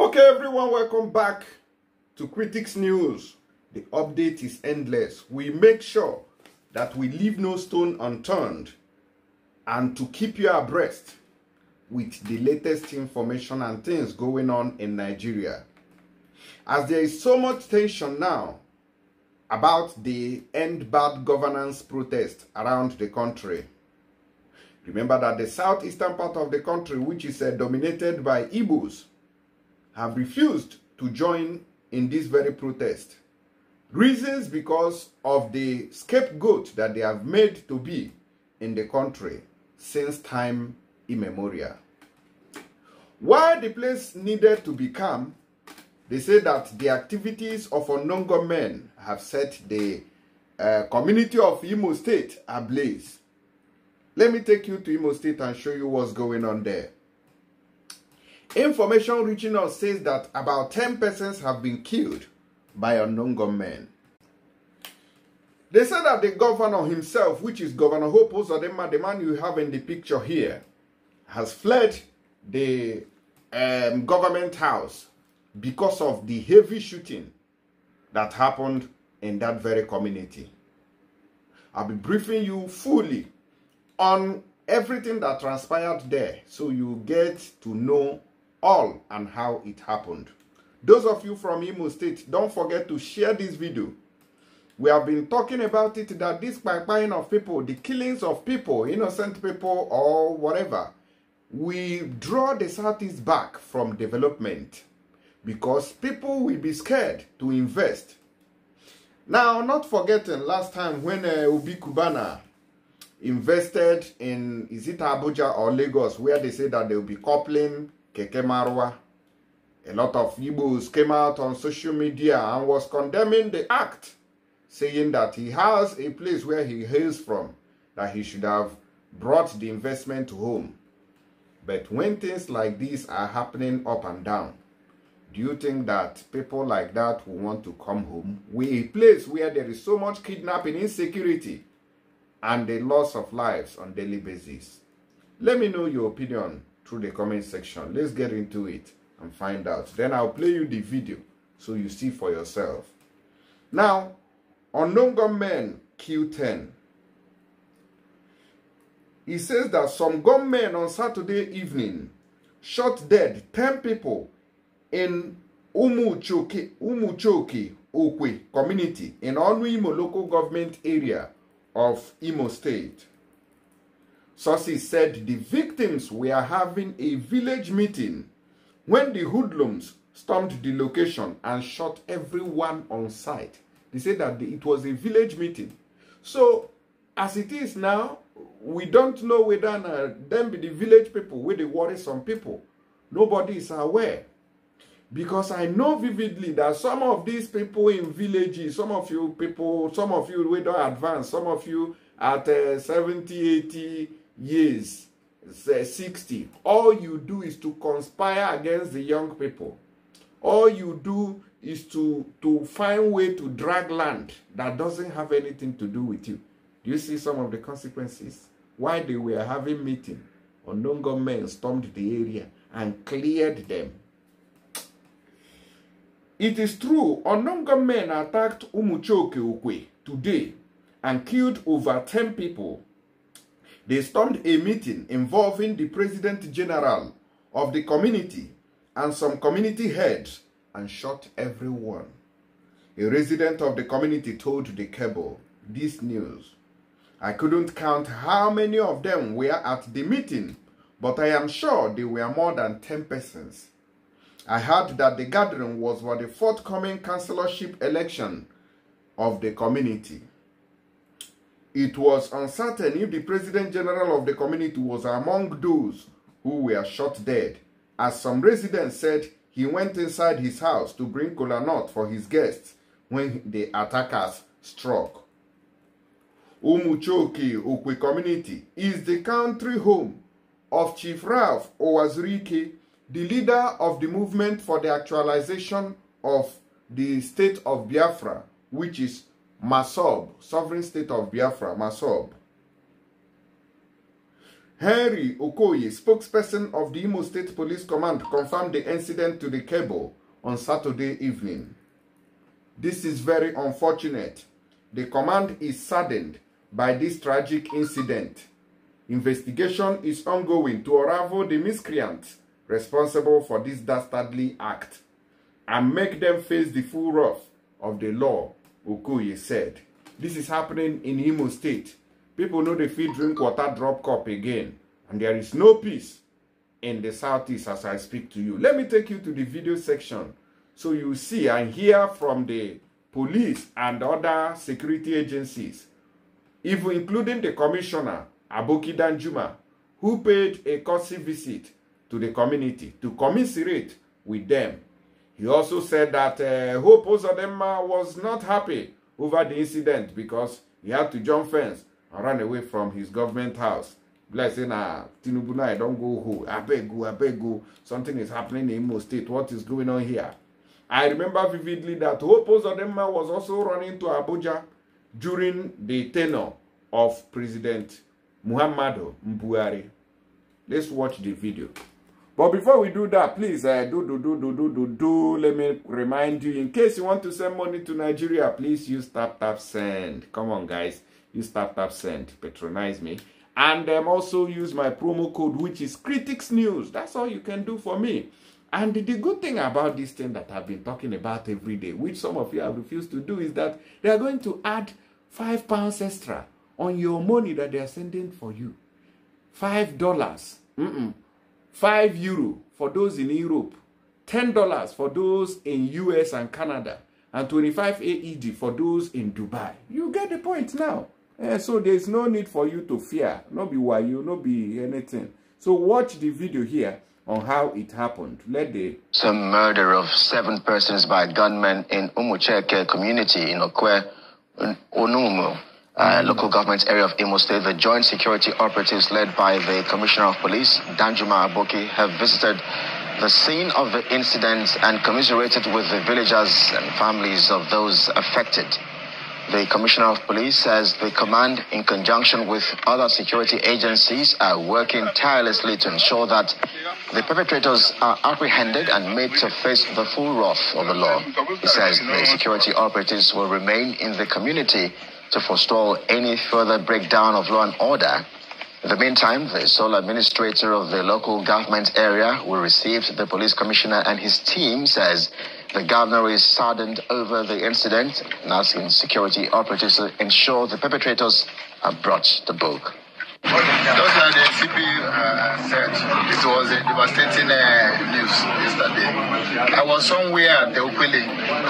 Okay, everyone, welcome back to Critics News. The update is endless. We make sure that we leave no stone unturned and to keep you abreast with the latest information and things going on in Nigeria. As there is so much tension now about the end bad governance protest around the country. Remember that the southeastern part of the country, which is uh, dominated by Igbos, have refused to join in this very protest. Reasons because of the scapegoat that they have made to be in the country since time immemorial. Why the place needed to be calm, they say that the activities of unknown men have set the uh, community of Imo State ablaze. Let me take you to Imo State and show you what's going on there. Information reaching us says that about 10 persons have been killed by unknown gunmen. They said that the governor himself, which is Governor Hope Uzodinma, the man you have in the picture here, has fled the um, government house because of the heavy shooting that happened in that very community. I'll be briefing you fully on everything that transpired there so you get to know all and how it happened. Those of you from Imo State, don't forget to share this video. We have been talking about it that this pipeline of people, the killings of people, innocent people or whatever, we draw the Southeast back from development because people will be scared to invest. Now, not forgetting last time when uh, Obi Cubana invested in, is it Abuja or Lagos, where they say that they will be coupling Keke Marwa. A lot of Igbos came out on social media and was condemning the act, saying that he has a place where he hails from, that he should have brought the investment to home. But when things like this are happening up and down, do you think that people like that will want to come home? With a place where there is so much kidnapping, insecurity, and the loss of lives on daily basis. Let me know your opinion through the comment section. Let's get into it and find out. Then I'll play you the video so you see for yourself. Now, unknown gunmen kill 10. He says that some gunmen on Saturday evening shot dead 10 people in Umuchoki, Umuchoki Okwe community in Onu Imo local government area of Imo State. Sources said the victims were having a village meeting when the hoodlums stormed the location and shot everyone on site. They said that it was a village meeting. So, as it is now, we don't know whether uh, them be the village people, where they worry some people. Nobody is aware. Because I know vividly that some of these people in villages, some of you people, some of you we don't advance, some of you at uh, 70, 80 years, uh, 60, all you do is to conspire against the young people. All you do is to, to find way to drag land that doesn't have anything to do with you. Do you see some of the consequences? Why they were having meeting, unknown men stormed the area and cleared them it is true, unknown men attacked Umuchoke Ukwe today and killed over 10 people. They stormed a meeting involving the President General of the community and some community heads and shot everyone. A resident of the community told the cable this news. I couldn't count how many of them were at the meeting, but I am sure there were more than 10 persons. I heard that the gathering was for the forthcoming councillorship election of the community. It was uncertain if the President General of the community was among those who were shot dead, as some residents said he went inside his house to bring cola nut for his guests when the attackers struck. Umuchoki Okwe community is the country home of Chief Ralph Uwazuruike the leader of the movement for the actualization of the state of Biafra, which is MASSOB, sovereign state of Biafra, MASSOB. Henry Okoye, spokesperson of the Imo State Police Command, confirmed the incident to the cable on Saturday evening. This is very unfortunate. The command is saddened by this tragic incident. Investigation is ongoing to unravel the miscreants responsible for this dastardly act and make them face the full wrath of the law, Okoye said. This is happening in Imo State. People know they feel drink water drop cup again. And there is no peace in the southeast as I speak to you. Let me take you to the video section so you see and hear from the police and other security agencies, even including the commissioner, Aboki Danjuma, who paid a courtesy visit to the community to commiserate with them. He also said that uh, Hope Ozodema was not happy over the incident because he had to jump fence and run away from his government house. Like saying, ah, Tinubu, I don't go home. I beg you, I beg you. Something is happening in Imo State. What is going on here? I remember vividly that Hope Ozodema was also running to Abuja during the tenure of President Muhammadu Mbuhari. Let's watch the video. But before we do that, please uh, do, do, do, do, do, do, do. Let me remind you, in case you want to send money to Nigeria, please use Tap Tap Send. Come on, guys. Use Tap Tap Send. Patronize me. And um, also use my promo code, which is Critics News. That's all you can do for me. And the good thing about this thing that I've been talking about every day, which some of you have refused to do, is that they are going to add five pounds extra on your money that they are sending for you. Five dollars. Five euro for those in Europe. Ten dollars for those in US and Canada. And 25 AED for those in Dubai. You get the point now. Eh, so there's no need for you to fear. No be why you, no be anything. So watch the video here on how it happened. Let the some murder of seven persons by gunmen in Umucheke community in Okwe, Onumu, uh, local government area of Imo State. The joint security operatives led by the Commissioner of Police, Danjuma Aboki, have visited the scene of the incident and commiserated with the villagers and families of those affected. The Commissioner of Police says the command, in conjunction with other security agencies, are working tirelessly to ensure that the perpetrators are apprehended and made to face the full wrath of the law. He says the security operatives will remain in the community to forestall any further breakdown of law and order. In the meantime, the sole administrator of the local government area who received the police commissioner and his team says the governor is saddened over the incident and asking security operatives to ensure the perpetrators are brought to book. Just like the CP said, it was a devastating uh, news yesterday. I was somewhere at the Upele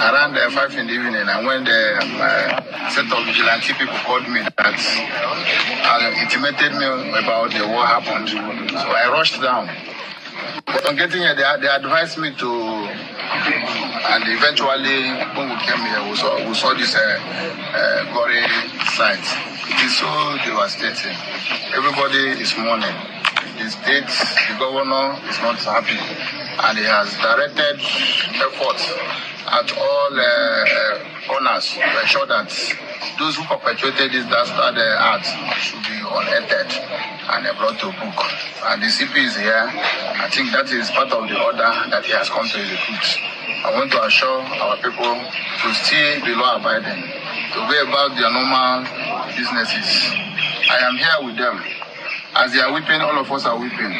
around uh, 5 in the evening, and when the uh, set of vigilante people called me that uh, intimated me about the, what happened. So I rushed down. But on getting here, they, they advised me to, and eventually, when we came here, we saw, we saw this uh, uh, gory sight. It is so devastating. Everybody is mourning. The state, the governor is not happy, and he has directed efforts at all uh, corners to ensure that those who perpetrated this dastard uh, act should be unearthed and uh, brought to book. And the CP is here. I think that is part of the order that he has come to execute. I want to assure our people to still be law abiding, to go about their normal businesses. I am here with them. As they are weeping, all of us are weeping.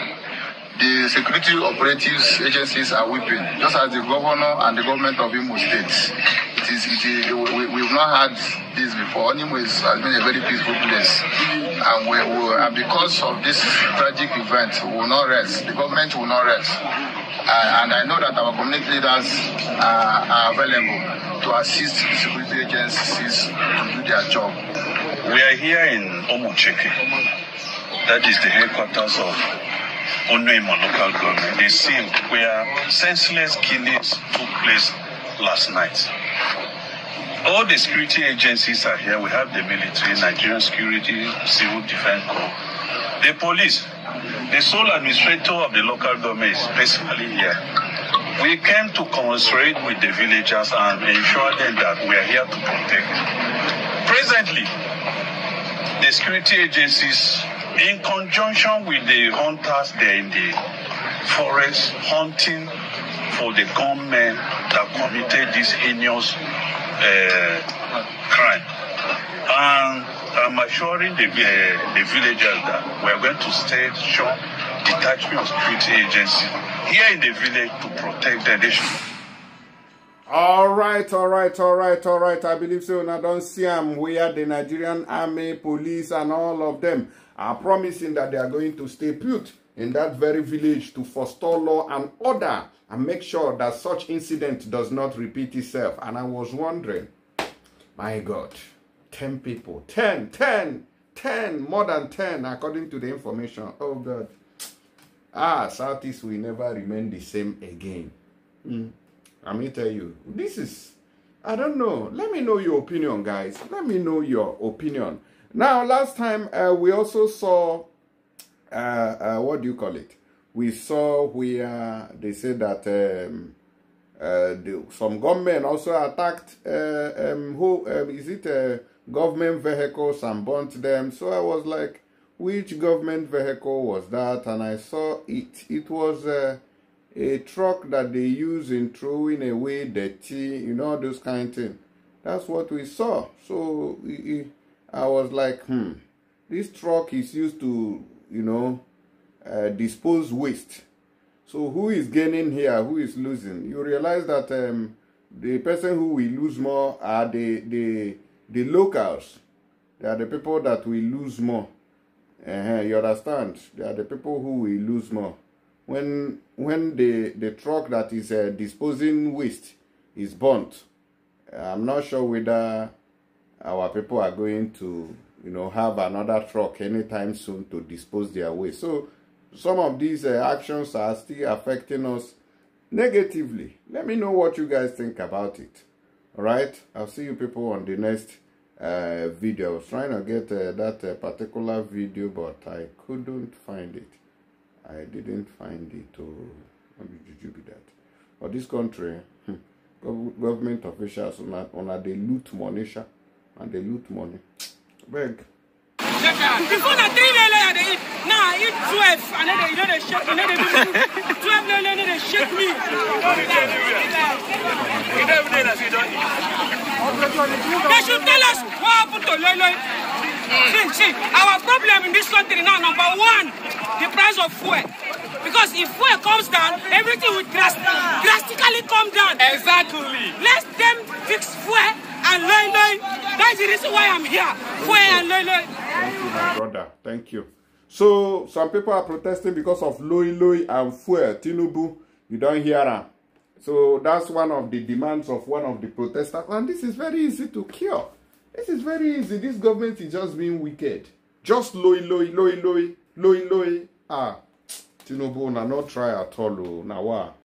The security operatives agencies are weeping, just as the governor and the government of Imo State. It is, it is, we, we've not had this before. Imo is, has been a very peaceful place. And, we, we, and because of this tragic event, we will not rest. The government will not rest. Uh, and I know that our community leaders are, are available to assist security agencies to do their job. We are here in Omucheke. That is the headquarters of Onuimo local government. The scene where senseless killings took place last night. All the security agencies are here. We have the military, Nigerian Security, Civil Defense Corps, the police. The sole administrator of the local government is basically here. We came to commiserate with the villagers and ensure them that we are here to protect. Presently, the security agencies in conjunction with the hunters there in the forest hunting for the gunmen that committed this heinous uh, crime. And I'm assuring the, uh, the villagers that we're going to station detachment of security agency here in the village to protect. They should All right, all right, all right, all right. I believe so. Now don't see them where the Nigerian army, police, and all of them are promising that they are going to stay put in that very village to forestall law and order and make sure that such incident does not repeat itself. And I was wondering, my God, 10 people, 10, 10, 10, more than 10, according to the information. Oh God. Ah, Southeast will never remain the same again. Mm. Let me tell you, this is, I don't know. Let me know your opinion, guys. Let me know your opinion. Now, last time uh, we also saw, uh, uh, what do you call it? We saw where they said that um, uh, the, some government also attacked, uh, um, who um, is it, uh, government vehicles and burnt them. So I was like, which government vehicle was that? And I saw it. It was a truck that they use in throwing away dirty, you know, those kind of thing. That's what we saw. So we, I was like, hmm, this truck is used to, you know, uh, dispose waste. So who is gaining here? Who is losing? You realize that um, the person who will lose more are the the the locals. They are the people that will lose more. Uh-huh, you understand? They are the people who will lose more. When when the the truck that is uh, disposing waste is burnt, I'm not sure whether our people are going to you know have another truck anytime soon to dispose their waste. So some of these uh, actions are still affecting us negatively. Let me know what you guys think about it. All right, I'll see you people on the next uh, video. I was trying to get uh, that uh, particular video, but I couldn't find it. I didn't find it. Oh, maybe did you be that? But this country, hmm, gov government officials, on on a, they loot money, sha, and they loot money. Beg. Before na three lele I dey eat, now I eat twelve and then they, you know they shake then they. Twelve lele, then they shake me. They should tell us what happened to lele. See, see, our problem in this country now, number one, the price of fuel. Because if fuel comes down, everything will drast drastically come down. Exactly. Let them fix fuel and loy loy. That's the reason why I'm here. Fuel and loy loy. Thank you, my brother. Thank you. So some people are protesting because of Loi Loi and fuel. Tinubu, you don't hear them. So that's one of the demands of one of the protesters. And this is very easy to cure. This is very easy. This government is just being wicked. Just Loi Loi, Loi Loi, Loi Loi. Ah, Tinubu, na not try at all. oh. Now what?